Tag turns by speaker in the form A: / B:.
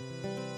A: Música